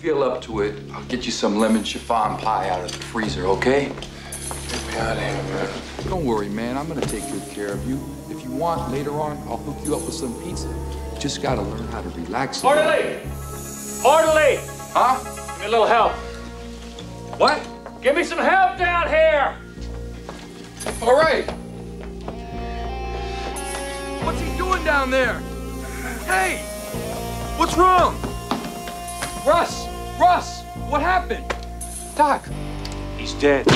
feel up to it, I'll get you some lemon chiffon pie out of the freezer, okay? Get me out of here, man. Don't worry, man. I'm gonna take good care of you. If you want, later on, I'll hook you up with some pizza. You just gotta learn how to relax. a little. Orderly! Orderly! Huh? Give me a little help. What? Give me some help down here! All right. What's he doing down there? Hey! What's wrong? Russ! Russ! What happened? Doc! He's dead.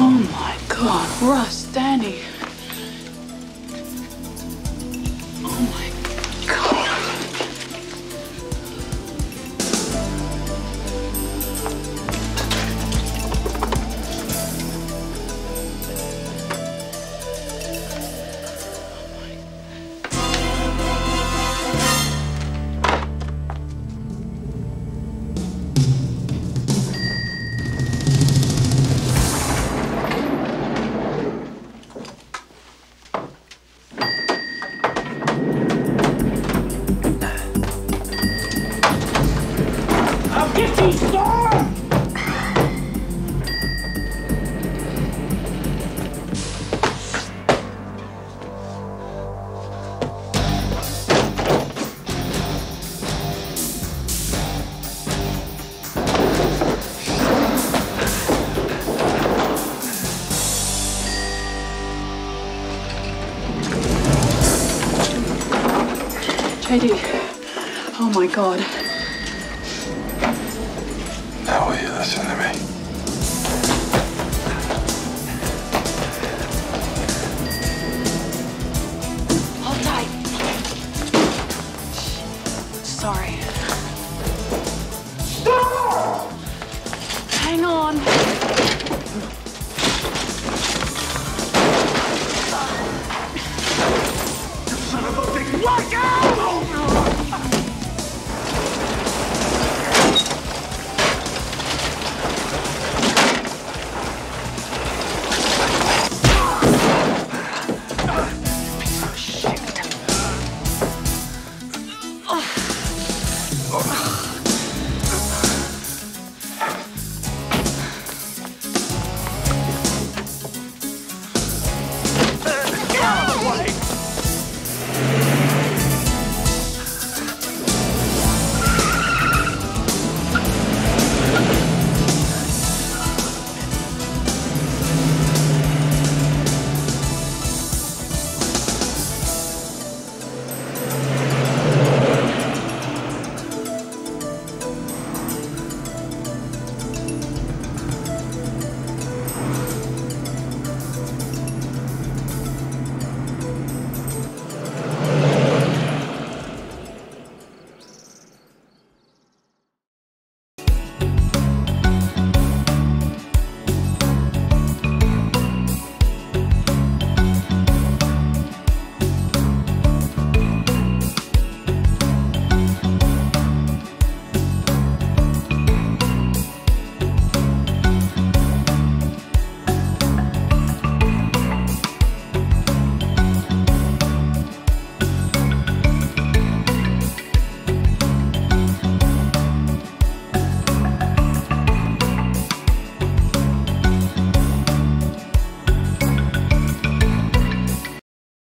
Oh, my God. Russ, Danny. JD. Oh, my God. Now will you listen to me?